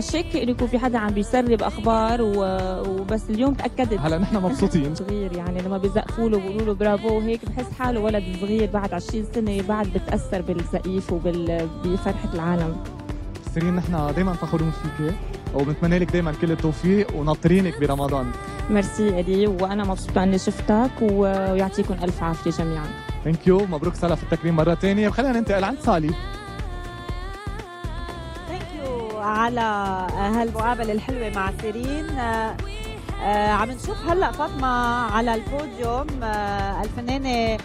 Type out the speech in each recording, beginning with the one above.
شاكه إنه يكون في حدا عم بيسرب أخبار و... وبس اليوم تأكدت. هلا نحن مبسوطين. صغير يعني لما بيزقفوا له وبيقولوا له برافو وهيك بحس حاله ولد صغير بعد 20 سنة بعد بتأثر بالزقيف وبفرحه العالم. سيرين نحن دائما فخورين فيك وبنتمنى لك دائما كل التوفيق وناطرينك برمضان. ميرسي إلي وأنا مبسوطة إني شفتك ويعطيكم ألف عافية جميعا. thank you مبروك سلا في التكريم مرة ثانية وخلينا ننتقل عند you على هالمقابله الحلوة مع سيرين. آه، آه، عم نشوف هلأ فاطمة على البوديوم. آه، الفنانة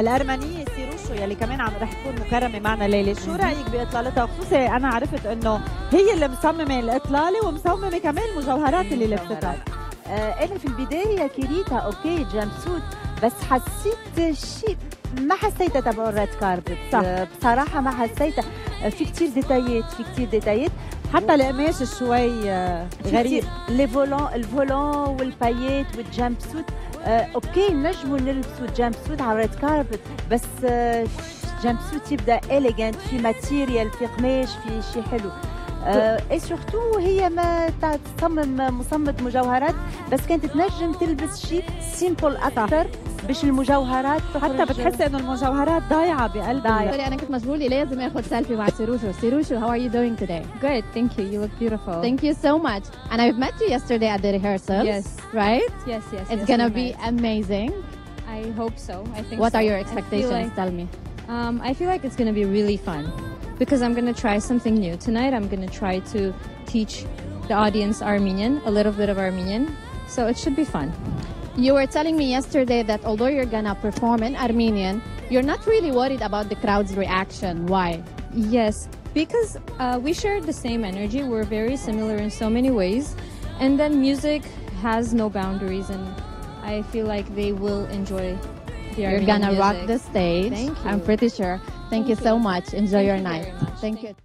الأرمنية سيروشو يلي كمان عم رح تكون مكرمة معنا ليلة. شو رأيك بإطلالتها؟ خصوصي أنا عرفت إنه هي اللي مصممة الإطلالة ومصممة كمان المجوهرات اللي لبستها. أنا في البداية كريتا okay jumpsuit بس حسيت شيء ما حسيتها تبع الريد كاربت؟ صح. آه، بصراحة ما حسيتها آه، في كتير ديتايات في كتير ديتايات. حتى القماش شوي آه، غريب. لي فولون الفولون والبايات والجامب سوت آه، أوكي نجموا نلبسوا جامب سوت على الريد كاربت بس آه، جامب سوت يبدأ اليجنت في ماتيريال في قماش في شيء حلو. اي سورتو هي ما تصمم مصمم مجوهرات بس كانت تنجم تلبس شيء سيمبل أكثر باش المجوهرات حتى بتحسي انه المجوهرات ضايعه بقلب سوري أنا كنت مشغول لي لازم اخذ سيلفي مع سيروشو سيروشو how are you doing today Good, thank you. You look beautiful. thank you so much and I've met you yesterday at the rehearsal Yes. right Yes, yes. it's yes, gonna be met. amazing I hope so. I think. what so. are your expectations like- tell me um, I feel like it's gonna be really fun because I'm gonna try something new tonight. I'm gonna try to teach the audience Armenian, a little bit of Armenian. So it should be fun. you were telling me yesterday that although you're gonna perform in Armenian you're not really worried about the crowd's reaction why Yes, because uh, we share the same energy. We're very similar in so many ways, and then music has no boundaries, and I feel like they will enjoy. The you're Armenian gonna rock the stage Thank I'm pretty sure thank, Thank you so much. Enjoy Thank your you night. Thank Thank you